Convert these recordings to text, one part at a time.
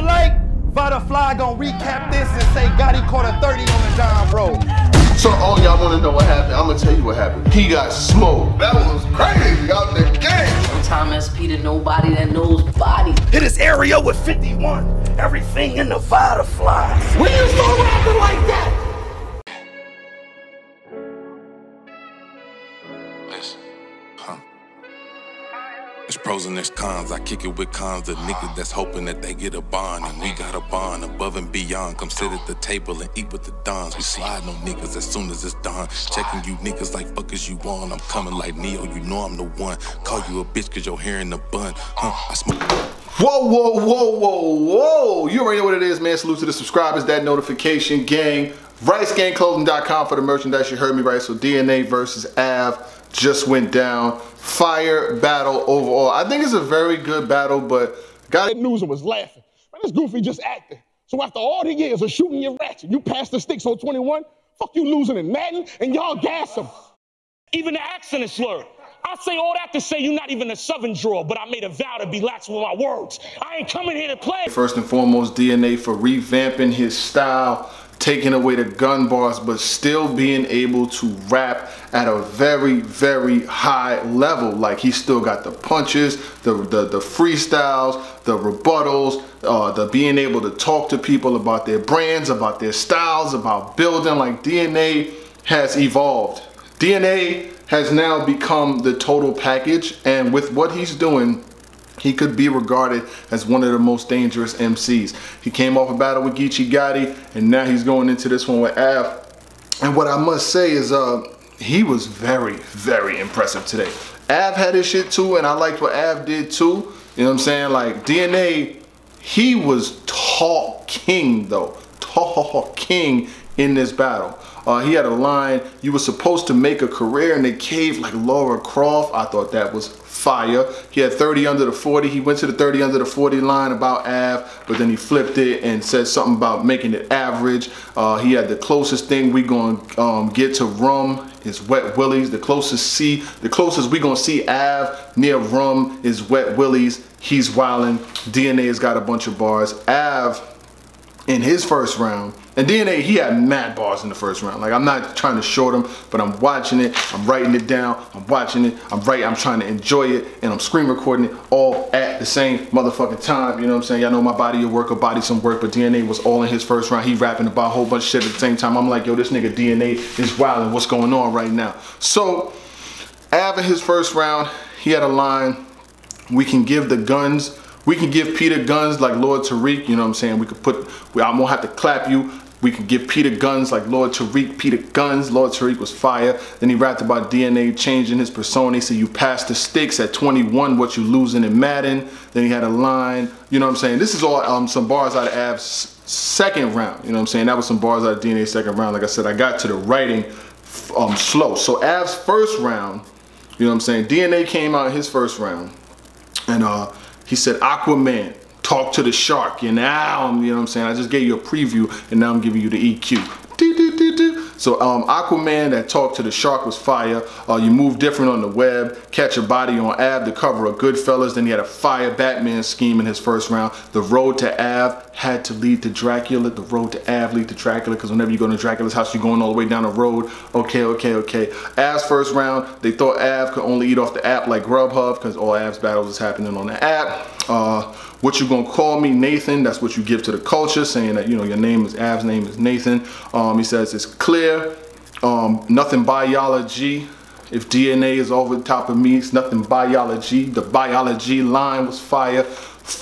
don't like, Vada Fly gonna recap this and say Gotti caught a 30 on the John Road. So all y'all wanna know what happened, I'm gonna tell you what happened. He got smoked. That was crazy out the game. Thomas Peter, nobody that knows body. Hit his area with 51. Everything in the butterfly. When you start rapping like that? There's pros and there's cons. I kick it with cons. The niggas that's hoping that they get a bond. And we got a bond above and beyond. Come sit at the table and eat with the dons. We slide on niggas as soon as it's done. Checking you niggas like fuckers you on. I'm coming like Neo, you know I'm the one. Call you a bitch cause your hair in the bun. Huh? I smoke. Whoa, whoa, whoa, whoa, whoa. You already know what it is, man. Salute to the subscribers, that notification gang. RiceGangClothing.com for the merchandise. You heard me right. So DNA versus Ave just went down. Fire battle overall. I think it's a very good battle, but got news and was laughing. Man, this goofy just acting. So after all the years of shooting your ratchet, you passed the sticks on 21, fuck you losing in Madden, and y'all gas him. Even the accent is slurred. I say all that to say you're not even a southern drawer, but I made a vow to be lax with my words. I ain't coming here to play. First and foremost, DNA for revamping his style, taking away the gun bars, but still being able to rap at a very, very high level. Like he still got the punches, the the, the freestyles, the rebuttals, uh, the being able to talk to people about their brands, about their styles, about building. Like DNA has evolved. DNA has now become the total package, and with what he's doing, he could be regarded as one of the most dangerous MCs. He came off a battle with Geechi Gotti, and now he's going into this one with Ave. And what I must say is, uh, he was very, very impressive today. Ave had his shit too, and I liked what Ave did too. You know what I'm saying? Like DNA, he was talking though, talking in this battle. Uh, he had a line, you were supposed to make a career in the cave like Laura Croft. I thought that was fire. He had 30 under the 40. He went to the 30 under the 40 line about Ave, but then he flipped it and said something about making it average. Uh, he had the closest thing we gonna um, get to rum is Wet Willies. The closest see, the closest we gonna see Ave near rum is Wet Willies. He's wildin'. DNA has got a bunch of bars. Ave in his first round. And DNA, he had mad bars in the first round. Like I'm not trying to short him, but I'm watching it, I'm writing it down, I'm watching it, I'm writing, I'm trying to enjoy it, and I'm screen recording it all at the same motherfucking time. You know what I'm saying? Y'all know my body of work a body some work, but DNA was all in his first round. He rapping about a whole bunch of shit at the same time. I'm like, yo, this nigga DNA is wilding. What's going on right now? So, after his first round, he had a line, we can give the guns we can give Peter Gunz like Lord Tariq, you know what I'm saying? We could put, I won't have to clap you. We can give Peter Gunz like Lord Tariq, Peter Gunz. Lord Tariq was fire. Then he rapped about DNA changing his persona. He said, you pass the sticks at 21, what you losing in Madden. Then he had a line, you know what I'm saying? This is all um, some bars out of Ave's second round, you know what I'm saying? That was some bars out of DNA's second round. Like I said, I got to the writing um, slow. So Ave's first round, you know what I'm saying? DNA came out his first round. And uh, he said, Aquaman, talk to the shark. And now, you know what I'm saying? I just gave you a preview and now I'm giving you the EQ. So um, Aquaman that talked to the shark was fire. Uh, you move different on the web. Catch a body on Ave, the cover of Goodfellas. Then he had a fire Batman scheme in his first round. The road to Ave had to lead to Dracula. The road to Ave lead to Dracula because whenever you go to Dracula's house, you're going all the way down the road. Okay, okay, okay. Ave's first round, they thought Ave could only eat off the app like Grubhub because all Ave's battles is happening on the app. Uh, what you gonna call me, Nathan? That's what you give to the culture, saying that you know your name is Ave's name is Nathan. Um, he says it's clear, um, nothing biology. If DNA is over the top of me, it's nothing biology. The biology line was fire.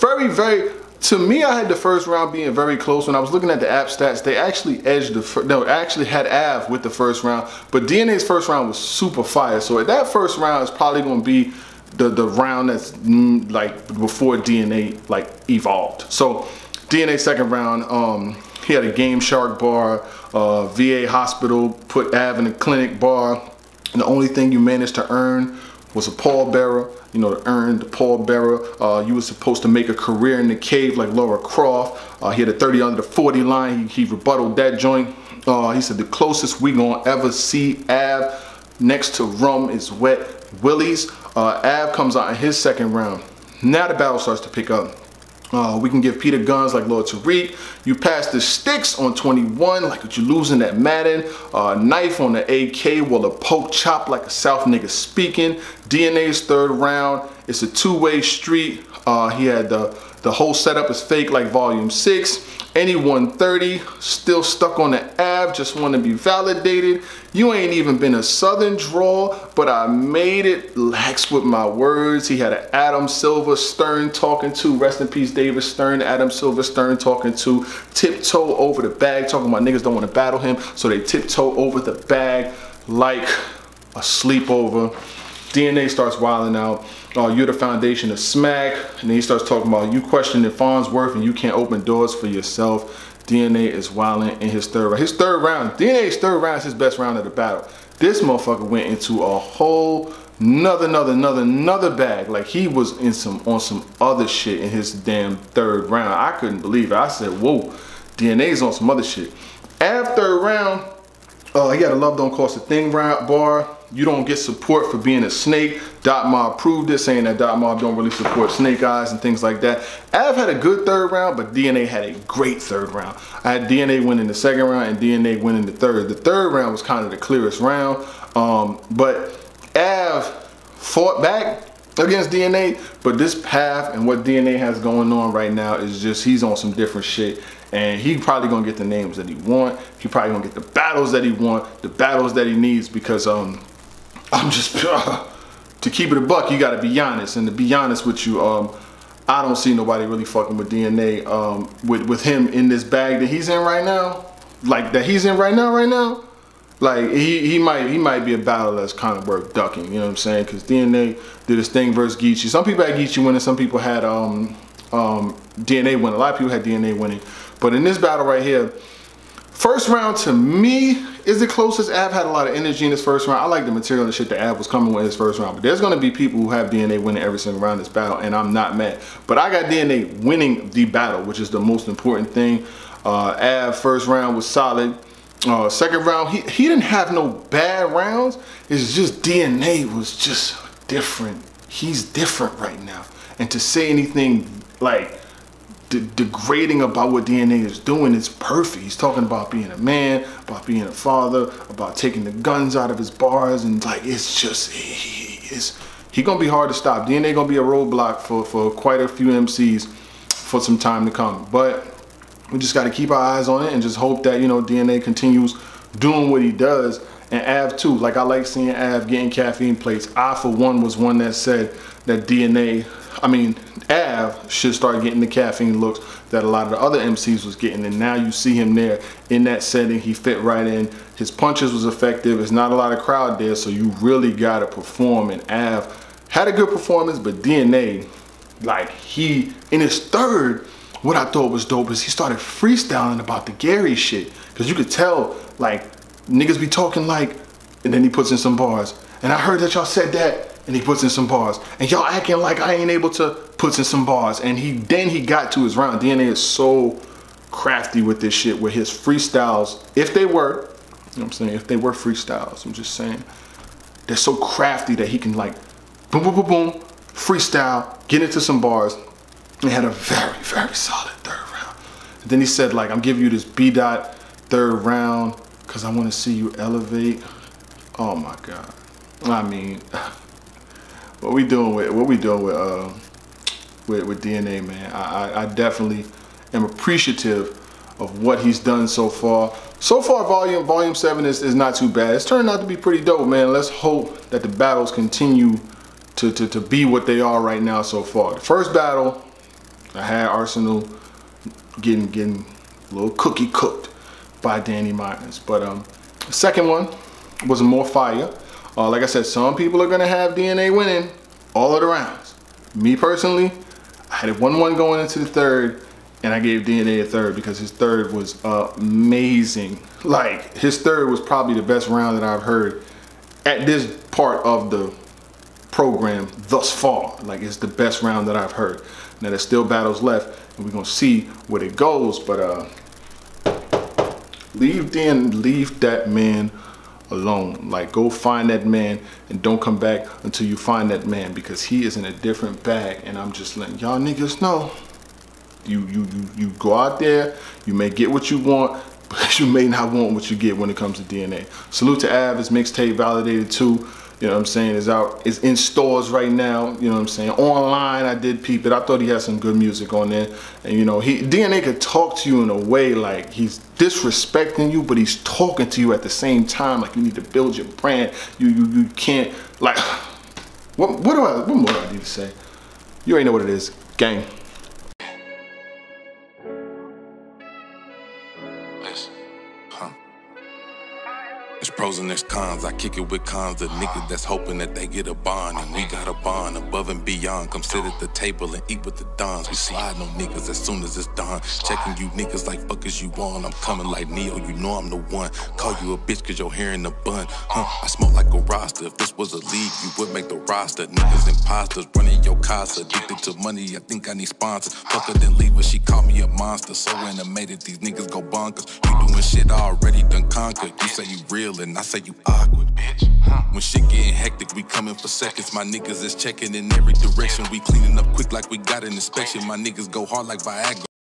Very, very. To me, I had the first round being very close. When I was looking at the app stats, they actually edged the first, no, actually had Ave with the first round, but DNA's first round was super fire. So that first round is probably gonna be the the round that's mm, like before DNA like evolved. So DNA second round, um, he had a Game Shark bar, uh, VA hospital, put Ave in a clinic bar. And the only thing you managed to earn was a pallbearer. You know, to earn the pallbearer, uh, you were supposed to make a career in the cave like Laura Croft. Uh, he had a 30 under the 40 line. He, he rebutted that joint. Uh, he said the closest we gonna ever see Ave next to rum is wet Willies. Uh, Ave comes out in his second round. Now the battle starts to pick up. Uh, we can give Peter Gunz like Lord Tariq. You pass the sticks on 21, like you losing at Madden. Uh, knife on the AK, while a poke chop like a South nigga speaking. DNA's third round. It's a two-way street. Uh, he had the, the whole setup is fake like volume six. Any 130, still stuck on the ab, just want to be validated. You ain't even been a Southern draw, but I made it lax with my words. He had an Adam Silver Stern talking to, rest in peace David Stern, Adam Silver Stern talking to, tiptoe over the bag, talking about niggas don't want to battle him, so they tiptoe over the bag like a sleepover. DNA starts wilding out. Oh, you're the foundation of smack. And then he starts talking about you questioning Farnsworth and you can't open doors for yourself. DNA is wilding in his third round. His third round, DNA's third round is his best round of the battle. This motherfucker went into a whole another, another, another, another bag. Like he was in some on some other shit in his damn third round. I couldn't believe it. I said, whoa, DNA's on some other shit. After round, uh, he had a love don't cost a thing round bar. You don't get support for being a snake. Dot Mob proved it, saying that Dot Mob don't really support snake eyes and things like that. Ave had a good third round, but DNA had a great third round. I had DNA winning the second round and DNA winning the third. The third round was kind of the clearest round, um, but Ave fought back against DNA, but this path and what DNA has going on right now is just, he's on some different shit and he probably gonna get the names that he want. He probably gonna get the battles that he want, the battles that he needs because um, I'm just to keep it a buck. You got to be honest, and to be honest with you, um, I don't see nobody really fucking with DNA um, with with him in this bag that he's in right now, like that he's in right now, right now. Like he he might he might be a battle that's kind of worth ducking. You know what I'm saying? Because DNA did his thing versus Geechi. Some people had Geechi winning. Some people had um, um, DNA winning. A lot of people had DNA winning. But in this battle right here, First round to me is the closest. Ave had a lot of energy in his first round. I like the material and shit that Ave was coming with his first round. But there's going to be people who have DNA winning every single round this battle, and I'm not mad. But I got DNA winning the battle, which is the most important thing. Uh, Ave first round was solid. Uh, second round, he, he didn't have no bad rounds. It's just DNA was just different. He's different right now. And to say anything like de degrading about what DNA is doing is perfect. He's talking about being a man, about being a father, about taking the guns out of his bars, and like it's just he is he gonna be hard to stop. DNA gonna be a roadblock for for quite a few MCs for some time to come. But we just got to keep our eyes on it and just hope that you know DNA continues doing what he does. And Ave too, like I like seeing Ave getting caffeine plates. I for one was one that said that DNA I mean, Ave should start getting the caffeine looks that a lot of the other MCs was getting. And now you see him there in that setting. He fit right in. His punches was effective. There's not a lot of crowd there, so you really got to perform. And Ave had a good performance, but DNA, like he, in his third, what I thought was dope is he started freestyling about the Gary shit. Because you could tell, like, niggas be talking like, and then he puts in some bars. And I heard that y'all said that and he puts in some bars. And y'all acting like I ain't able to put in some bars. And he then he got to his round. DNA is so crafty with this shit with his freestyles, if they were, you know what I'm saying, if they were freestyles, I'm just saying, they're so crafty that he can like boom, boom, boom, boom, freestyle, get into some bars, and had a very, very solid third round. And then he said like, I'm giving you this B dot third round because I want to see you elevate. Oh my God. I mean, what we doing with what we doing with uh, with, with DNA, man. I, I definitely am appreciative of what he's done so far. So far, volume volume seven is, is not too bad. It's turned out to be pretty dope, man. Let's hope that the battles continue to, to, to be what they are right now so far. The first battle, I had Arsonal getting getting a little cookie cooked by Danny Myers. But um, the second one was more fire. Uh, like I said, some people are gonna have DNA winning all of the rounds. Me personally, I had a 1-1 going into the third, and I gave DNA a third because his third was amazing. Like, his third was probably the best round that I've heard at this part of the program thus far. Like, it's the best round that I've heard. Now, there's still battles left, and we're gonna see where it goes, but uh, leave then, leave that man alone. Like go find that man and don't come back until you find that man because he is in a different bag. And I'm just letting y'all niggas know You you you you go out there, you may get what you want, but you may not want what you get when it comes to DNA. Salute to Ave, his mixtape validated too. You know what I'm saying? Is out, is in stores right now. You know what I'm saying? Online, I did peep it. I thought he had some good music on there. And you know, he DNA could talk to you in a way like he's disrespecting you, but he's talking to you at the same time. Like you need to build your brand. You you you can't like. What what do I what more do I need to say? You already know what it is, gang. Listen, huh? There's pros and there's cons. I kick it with cons. The niggas that's hoping that they get a bond. And we got a bond above and beyond. Come sit at the table and eat with the dons. We slide on niggas as soon as it's done. Checking you niggas like fuck is you on. I'm coming like Neo, you know I'm the one. Call you a bitch cause your hair in the bun. Huh? I smoke like a roster. If this was a league, you would make the roster. Niggas imposters running your casa. Addicted to money, I think I need sponsors. Fuck her then leave when she called me a monster. So animated, these niggas go bonkers. You doing shit I already done conquered. You say you real and I say you awkward, bitch. When shit getting hectic, we coming for seconds. My niggas is checking in every direction. We cleaning up quick like we got an inspection. My niggas go hard like Viagra.